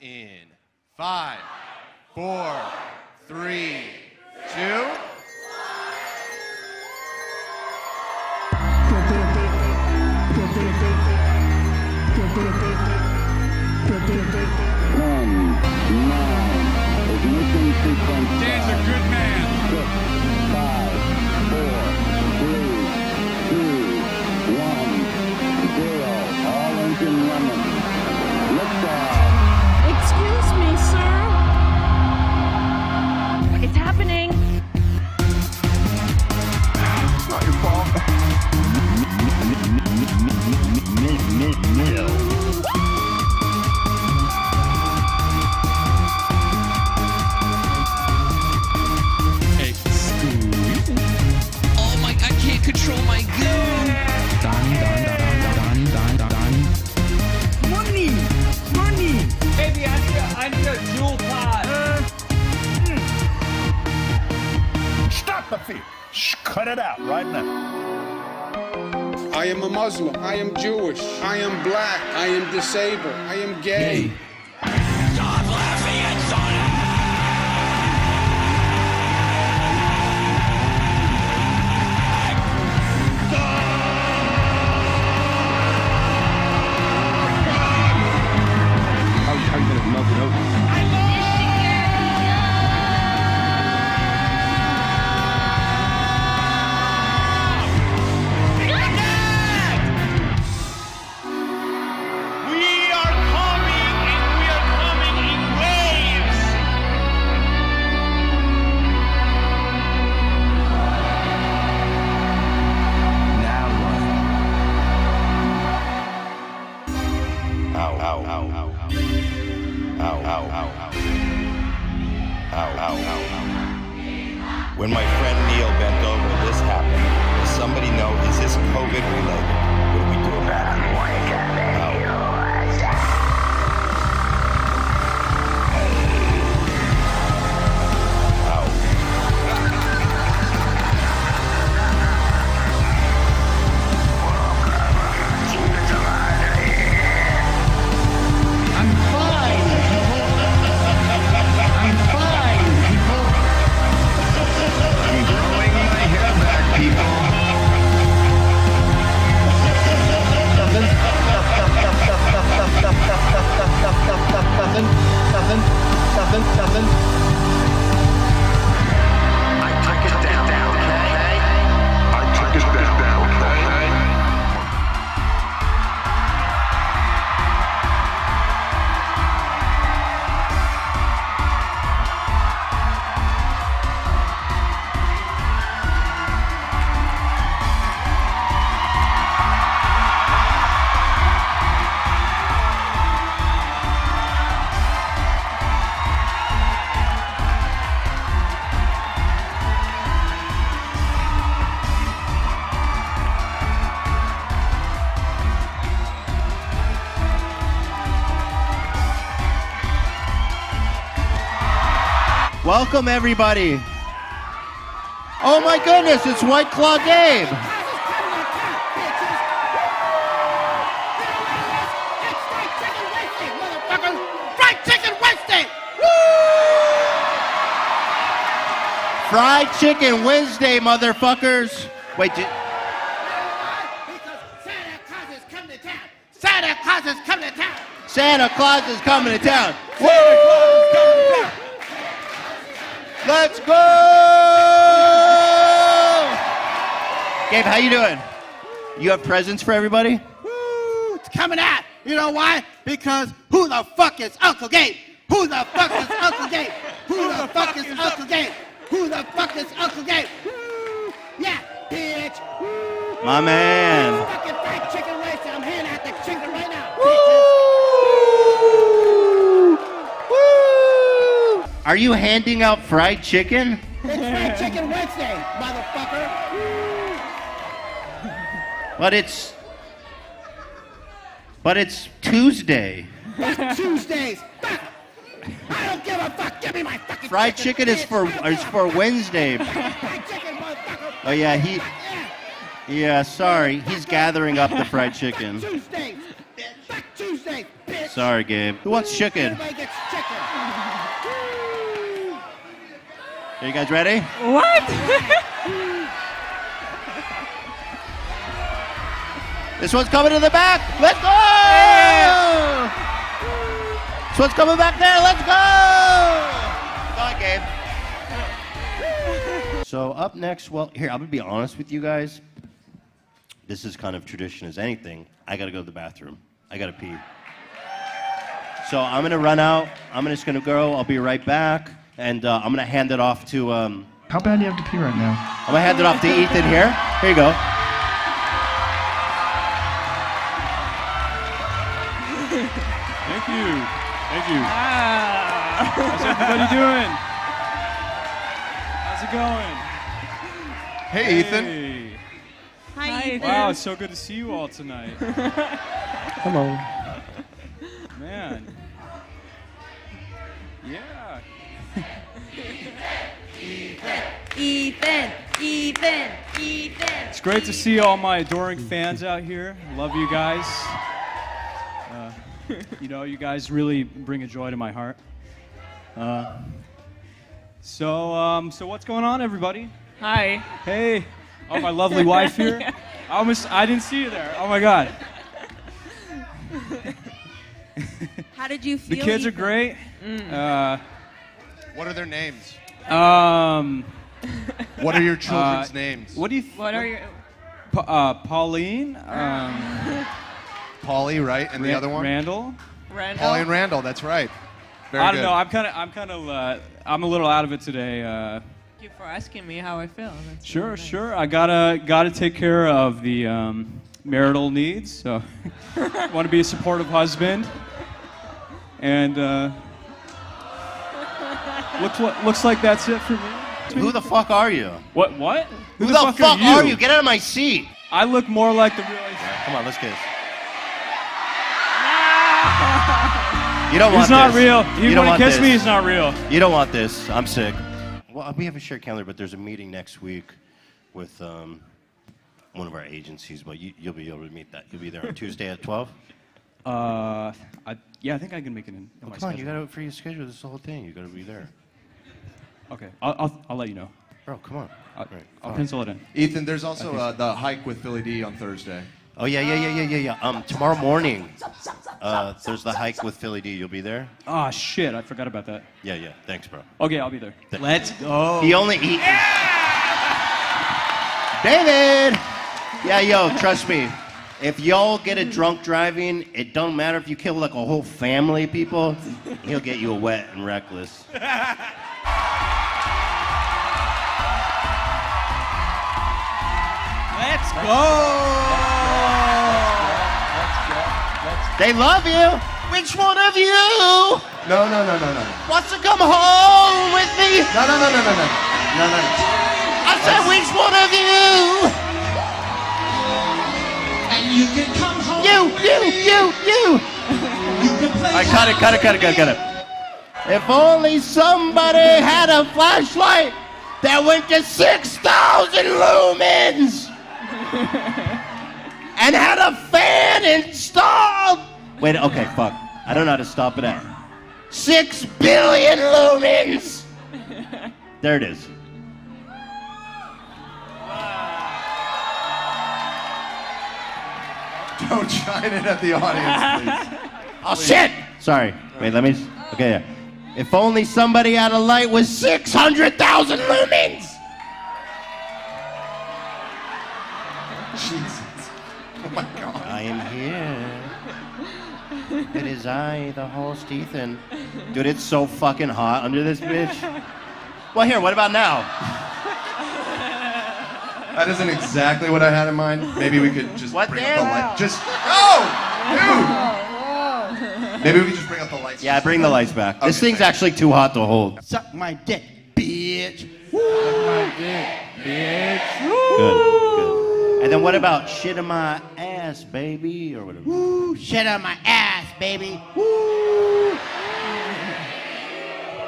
In five, four, three, two. Shut it out right now I am a Muslim. I am Jewish. I am black. I am disabled. I am gay. How, Welcome, everybody. Oh my goodness, it's White Claw Gabe. Fried Chicken Wednesday! Motherfuckers. Fried Chicken Wednesday, motherfuckers. Wait, did, Because Santa Claus is coming to town! Santa Claus is coming to town! Santa Claus is coming to town. Santa Claus is coming to town! Let's go! Gabe, how you doing? You have presents for everybody? Woo, it's coming out. You know why? Because who the fuck is Uncle Gabe? Who the fuck is Uncle Gabe? Who the fuck is Uncle Gabe? Who the fuck is Uncle Gabe? Yeah, bitch. My man. fucking fried chicken race. I'm handing out the chicken right now, bitches. Woo! Are you handing out fried chicken? It's fried chicken Wednesday, motherfucker. But it's But it's Tuesday. Fuck Tuesdays. Fuck. I don't give a fuck. Give me my fucking Fried chicken is for is for Wednesday. Fried chicken, motherfucker. Oh yeah, he Yeah. Sorry. He's gathering up the fried chicken. Tuesdays. Fuck Tuesdays, bitch. Sorry, Gabe. Who wants chicken? Are you guys ready? What? This one's coming to the back. Let's go! This one's coming back there. Let's go! On, Gabe. So up next, well, here I'm gonna be honest with you guys. This is kind of tradition as anything. I gotta go to the bathroom. I gotta pee. So I'm gonna run out. I'm just gonna go. I'll be right back, and uh, I'm gonna hand it off to. Um, How bad do you have to pee right now? I'm gonna hand it off to Ethan here. Here you go. Thank you. Thank you. Ah. How's everybody doing? How's it going? Hey, Ethan. Hi, Ethan. Wow, it's so good to see you all tonight. Hello. Ethan, Ethan, Ethan. It's great to see all my adoring fans out here. Love you guys. Uh, you know, you guys really bring a joy to my heart. Uh, so, um, so what's going on, everybody? Hi. Hey, oh, my lovely wife here. I almost, I didn't see you there. Oh my God. How did you feel? The feel? kids are great. Mm. What are their names? Uh, um, What are your children's uh, names? What do you? Th- What are your? Pa- uh, Pauline. Um, Polly, right? And the other one? Randall. Randall. Polly and Randall, that's right. Very I don't good. know. I'm kind of, I'm kind of, uh, I'm a little out of it today. Uh, Thank you for asking me how I feel. That's sure, really nice. sure. I gotta, gotta take care of the um, marital needs. So, want to be a supportive husband. And uh, looks, what, looks like that's it for me. Who the fuck are you? What? What? Who, the, fuck, are, you? Get out of my seat. I look more like the real. Come on, let's kiss. You don't want He's not this. real. You He, don't when want he kissed this. me, he's not real. You don't want this. I'm sick. Well, we have a shared calendar, but there's a meeting next week with um, one of our agencies. But you, you'll be able to meet that. You'll be there on Tuesday at 12. Uh, I, yeah, I think I can make it in. in my come on, you schedule. got to for your schedule. This is the whole thing. You got to be there. Okay, I'll, I'll, I'll let you know. Bro, come on. I'll, Right, I'll pencil it in. Ethan, there's also uh, the hike with Philly D on Thursday. Oh yeah, yeah, yeah, yeah, yeah, yeah. Um, tomorrow morning, uh, there's the hike with Philly D. You'll be there. Ah, shit, I forgot about that. Yeah, yeah. Thanks, bro. Okay, I'll be there. Let's go. He only he. David. Yeah, yo, trust me. If y'all get a drunk driving, it don't matter if you kill like a whole family of people. He'll get you a wet and reckless. Let's go. They love you. Which one of you No, no, no, no, no. wants to come home with me? No, no, no, no, no, no. No, no, no. I said, which one of you? You, you, you, you. All right, cut it, cut it, cut it, cut it, cut it. If only somebody had a flashlight that went to 6,000 lumens and had a fan installed. Wait, okay, fuck. I don't know how to stop it at. Six billion lumens. There it is. Don't shine it at the audience, please. Oh shit! Sorry. Wait, let me. Okay. Yeah. If only somebody had a light with 600,000 lumens. Jesus. Oh my God. I am here. It is I, the host, Ethan. Dude, it's so fucking hot under this bitch. Well, here, what about now? That isn't exactly what I had in mind. Maybe we could just What bring the up the hell? light. Just oh, dude. Maybe we could just bring up the lights. Yeah, bring the lights back. This thing's thank actually too hot to hold. Suck my dick, bitch. Good, good. And then what about shit on my ass, baby? Or whatever. Woo, shit on my ass, baby. Woo.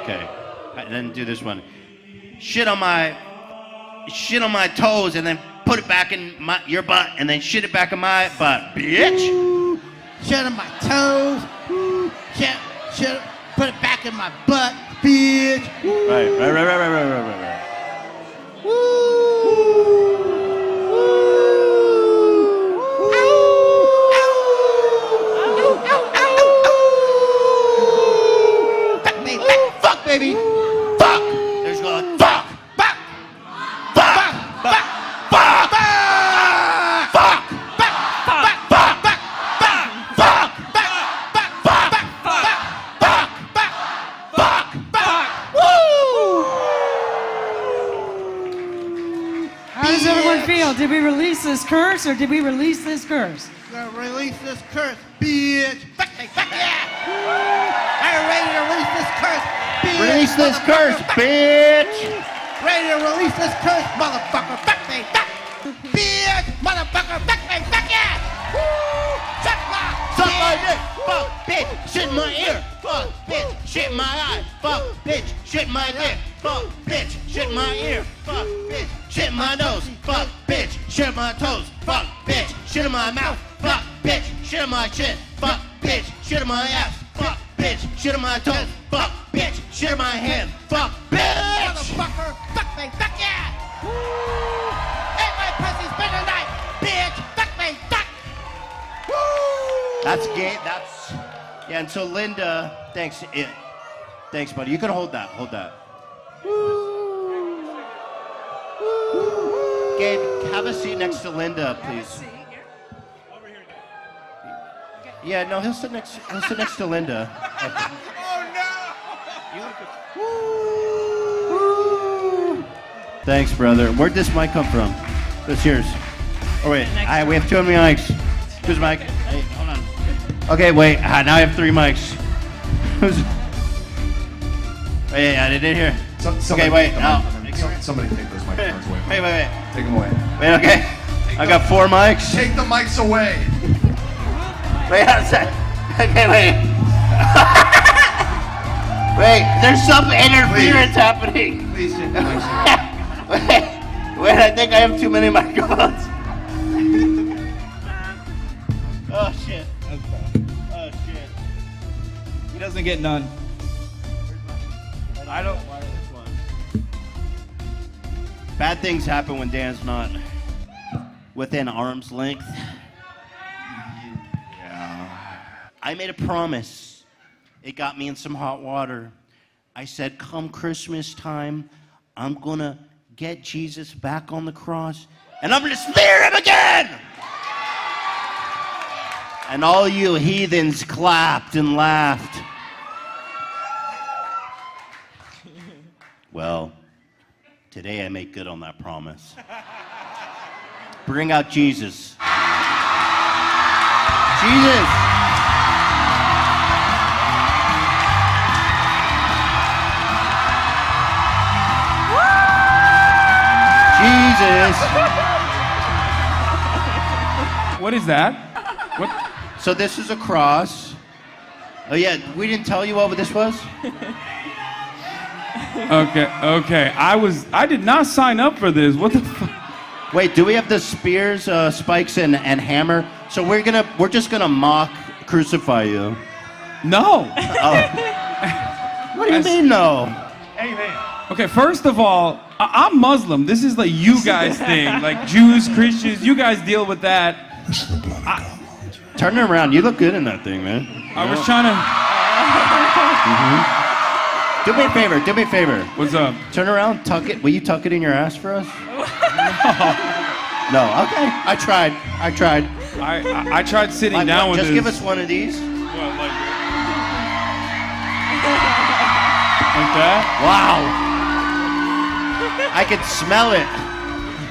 Okay. And then do this one. Shit on my shit on my toes and then put it back in my your butt and then shit it back in my butt, bitch. Woo. Shit on my toes. Woo. Shit, shit, put it back in my butt, bitch. Woo. Right, right, right, right, right, right, right, right. Curse or did we release this curse? Gonna release this curse, bitch. Fuck, hey, fuck yeah. I'm ready to release this curse, bitch. Release this curse, motherfucker. Ready to release this curse, motherfucker. Fuck me, fuck. bitch, motherfucker. Fuck me, fuck yeah. Woo! Suck my, suck my dick. Fuck, bitch, shit in my ear. Fuck, bitch, shit in my eye. Fuck, bitch, shit in my dick. Fuck, bitch, shit in my ear. Fuck, bitch, shit in my nose. Fuck, bitch, shit in my toes. Fuck, bitch, shit in my mouth. Fuck, bitch, shit in my chin. Fuck, bitch, shit in my ass. Fuck, bitch, shit in my toes. Fuck, bitch, shit in my hand. Fuck, bitch. Motherfucker, fuck me, fuck yeah. Woo! Ain't my pussy's been tonight, bitch. Fuck me, fuck. Woo! That's gay. That's yeah. And so Linda, thanks. It, thanks, buddy. You can hold that. Hold that. Gabe, have a seat next to Linda, please. Yeah, no, he'll sit next. He'll sit next to Linda. Oh no! Thanks, brother. Where'd this mic come from? It's yours. Oh wait, I, we have two mics. Who's mic? Hey, hold on. Okay, wait. Ah, now I have three mics. Who's? Wait, I didn't hear. So- okay, wait. take them No. out. Some- Somebody take those microphones away. Wait, wait, wait. Take them away. Wait, okay. I got four mics. Take the mics away. Wait a sec. Okay, wait. wait, there's some interference happening. Please take the mics away. wait, wait, I think I have too many microphones. oh shit. Oh shit. He doesn't get none. I don't. Bad things happen when Dan's not within arm's length. Yeah. I made a promise. It got me in some hot water. I said, come Christmas time, I'm gonna get Jesus back on the cross and I'm gonna smear him again! And all you heathens clapped and laughed. Well, today I make good on that promise. Bring out Jesus. Jesus! Jesus! What is that? What? So this is a cross. Oh yeah, we didn't tell you what this was? Okay, okay. I was, I did not sign up for this. What the fuck? Wait, do we have the spears, uh, spikes, and, and hammer? So we're gonna, we're just gonna mock crucify you. No. What do you mean no? Amen. Okay, first of all, I- I'm Muslim. This is like you guys thing, like Jews, Christians. You guys deal with that. Turn it around. You look good in that thing, man. I was trying to. Do me a favor. Do me a favor. What's up? Turn around. Tuck it. Will you tuck it in your ass for us? no. Okay. I tried. I tried. I I, I tried sitting Like, down what, with just give us one of these. What, like, like that? Wow. I can smell it.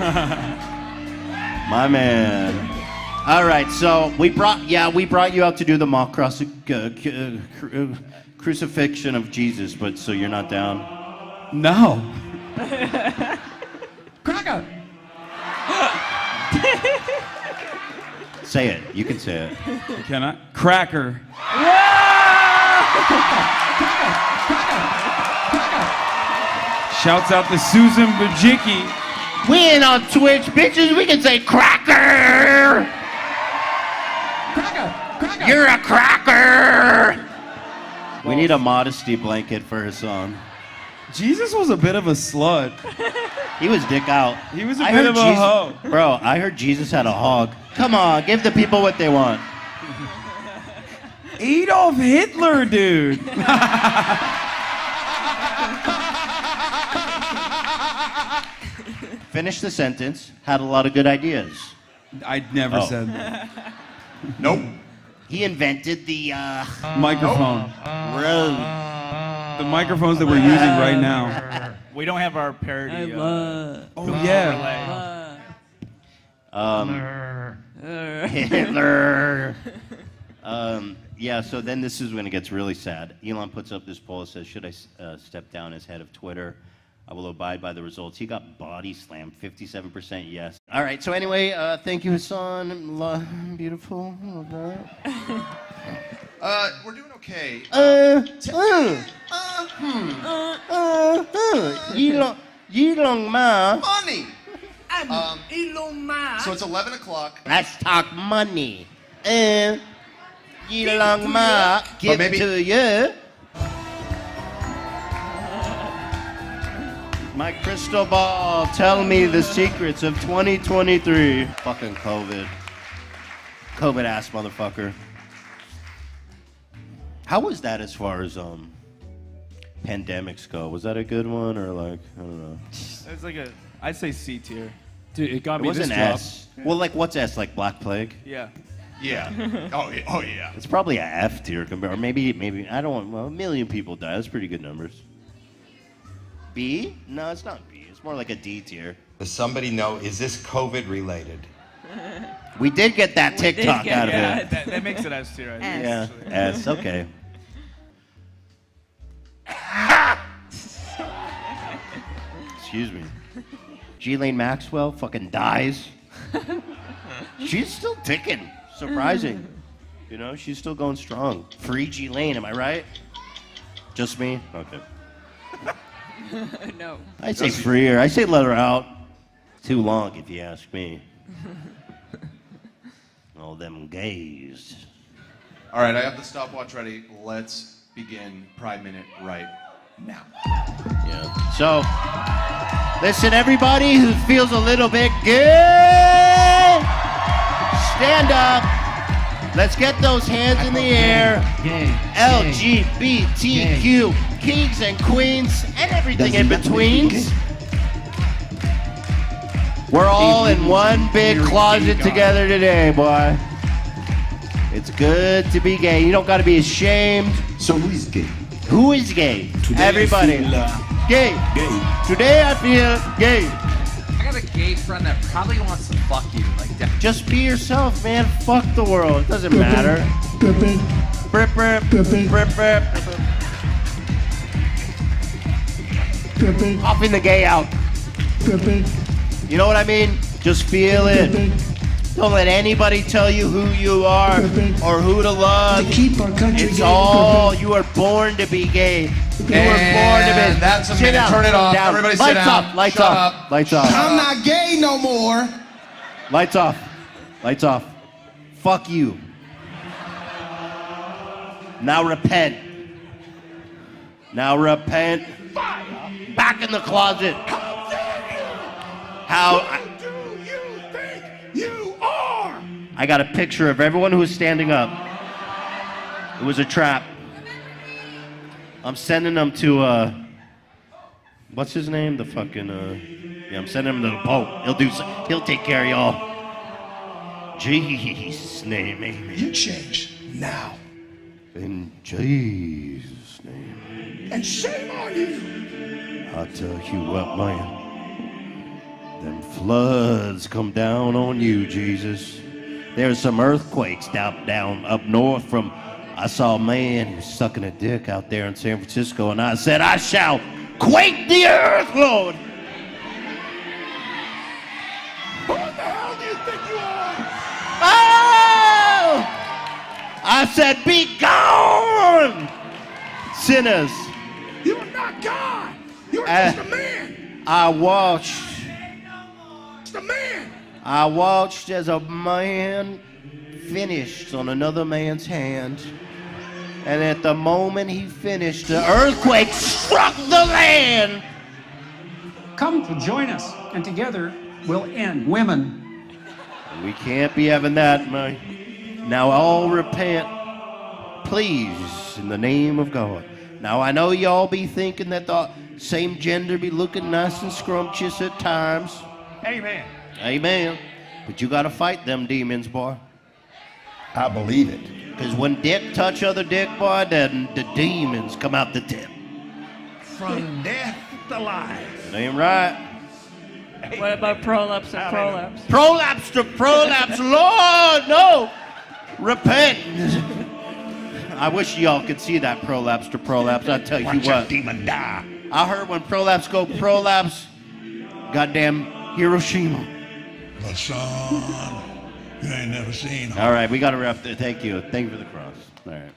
My man. All right, so we brought yeah we brought you out to do the mock cross, uh, uh, uh, crucifixion of Jesus, but so you're not down. No. Cracker. Say it. You can say it. Can I? Cracker. Shouts out to Susan Wojcicki. We ain't on Twitch, bitches. We can say cracker. Cracker. Cracker. You're a cracker. Need a modesty blanket for his song. Jesus was a bit of a slut. He was dick out. He was a I bit heard of a Jesus- hoe. Bro, I heard Jesus had a hog. Come on, give the people what they want. Adolf Hitler, dude. Finish the sentence. Had a lot of good ideas. I never Oh. said that. Nope. He invented the uh, Microphone. road. The microphones that we're using right now. We don't have our parody. I uh. Oh yeah. Um, Hitler. um, yeah, so then this is when it gets really sad. Elon puts up this poll that says, Should I uh, step down as head of Twitter? I will abide by the results. He got body slammed, 57% yes. All right, so anyway, uh, thank you, Hassan. Lo- beautiful. Uh, we're doing okay. Uh, uh, uh, uh, uh, Elon, Elon Ma. Money. Um, Elon Musk. so it's 11 o'clock. Let's talk money. Uh, Elon Ma, give maybe- to you. My crystal ball, tell me the secrets of 2023. Fucking COVID. COVID ass motherfucker. How was that as far as um pandemics go? Was that a good one or like I don't know? It's like a, I'd say C tier. Dude, it got It me was this an drop. S. Well, like what's S? Like Black Plague? Yeah. Yeah. Oh, yeah. Oh, yeah. It's probably a F tier compared, or maybe maybe I don't. want- Well, a million people died. That's pretty good numbers. B? No, it's not B. It's more like a D tier. Does somebody know, is this COVID related? We did get that We did TikTok get out of Yeah, it. that, that makes it S tier. I think, Yeah, actually. S. Okay. Excuse me. Ghislaine Maxwell fucking dies. She's still ticking. Surprising. You know, she's still going strong. Free Ghislaine, am I right? Just me? Okay. no. I say free her. I say let her out. Too long, if you ask me. All them gays. All right, I have the stopwatch ready. Let's begin Pride Minute right now. Yeah. So, listen, everybody who feels a little bit gay, stand up. Let's get those hands in the air. LGBTQ kings and queens and everything in betweens. We're all in one big closet together today, boy. It's good to be gay. You don't got to be ashamed. So who is gay? Who is gay? Today I Everybody. feel, uh, gay. Gay. Today I feel gay. I got a gay friend that probably wants to fuck you. Like that. Just be yourself, man. Fuck the world. It doesn't matter. Brip, brip, brip, brip. Popping the gay out. You know what I mean? Just feel it. Don't let anybody tell you who you are or who to love. keep our country It's gay. all you are born to be gay. You were born to be. And that's a Sit minute. down, Turn it off. down. Everybody sit lights down. Off, lights Shut off. up. Lights off. I'm not gay no more. Lights off. Lights off. Fuck you. Now repent. Now repent. Back in the closet. How I, You think you are. I got a picture of everyone who was standing up. It was a trap. I'm sending them to uh what's his name? The fucking uh yeah, I'm sending him to the Pope. He'll do he'll take care of y'all. Jesus' name, amen. You change now. In Jesus' name. And shame on you. I tell you what, man. Them floods come down on you, Jesus. There's some earthquakes down, down up north from. I saw a man sucking a dick out there in San Francisco, and I said, I shall quake the earth, Lord. Who the hell do you think you are? Oh! I said, Be gone, sinners. You are not God. You're a man. I watched. Just a man. I watched as a man finished on another man's hand. And at the moment he finished, the earthquake struck the land. Come to join us, and together we'll end women. We can't be having that, man. Now all repent, please, in the name of God. Now I know y'all be thinking that the same gender be looking nice and scrumptious at times. Amen. Amen. But you gotta fight them demons, boy. I believe it. Cause when dick touch other dick, boy, then the demons come out the tip. From death to life. It ain't right. What about prolapse and prolapse? Prolapse to prolapse, Lord, no. Repent. I wish y'all could see that prolapse to prolapse. I tell you Watch what. demon die. I heard when prolapse go prolapse, goddamn Hiroshima. But son, you ain't never seen All right, we got to wrap there. Thank you. Thank you for the cross. All right.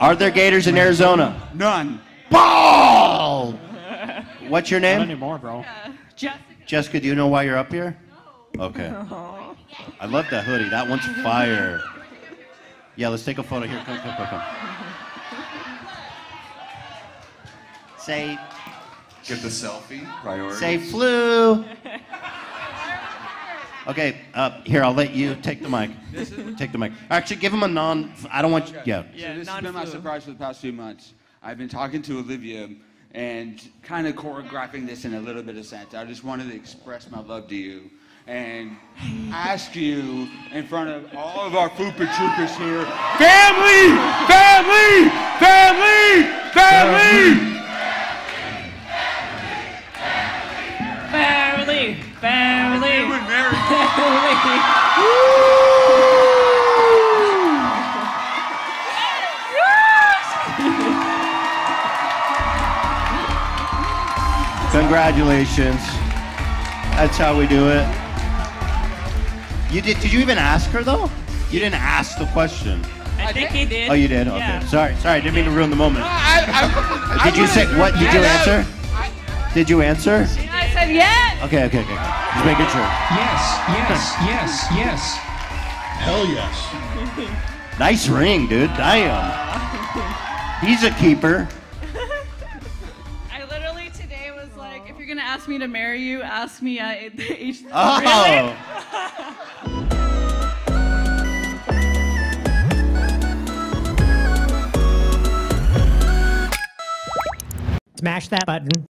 Are there gators in Arizona? None. Ball! What's your name? Not anymore, bro. Jessica. Jessica, do you know why you're up here? Okay. I love that hoodie. That one's fire. Yeah, let's take a photo here. Come, come, come, come. Say, Get the selfie. Priority. say flu. Okay, uh, here, I'll let you take the mic. Take the mic. Actually, give him a non. I don't want you. Yeah. so this has been my surprise for the past few months. I've been talking to Olivia and kind of choreographing this in a little bit of sense. I just wanted to express my love to you and ask you in front of all of our Fupa Troopers here, family, family, family, family. Family, Congratulations. That's how we do it. You did? Did you even ask her though? You didn't ask the question. I think he did. Oh, you did. Okay. Yeah. Sorry. Sorry. I didn't mean to ruin the moment. I, I, I Did you say what? Did you I- answer? Did you answer? I said yes. Okay. Okay. Okay. okay. Just making sure. Yes, yes, yes, yes. Hell yes. Nice ring, dude. Damn. He's a keeper. I literally today was like, if you're gonna ask me to marry you, ask me at the age. Oh. Smash that button.